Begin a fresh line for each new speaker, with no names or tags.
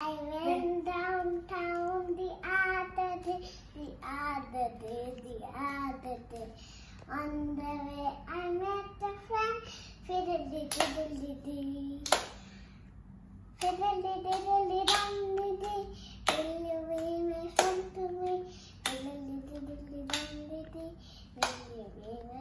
I went downtown the other day, the other day, the other day. On the way I met a friend, fiddly diddly dee. Fiddly diddly dum dee, will you be my friend to me? Fiddly diddly dum dee, will you be my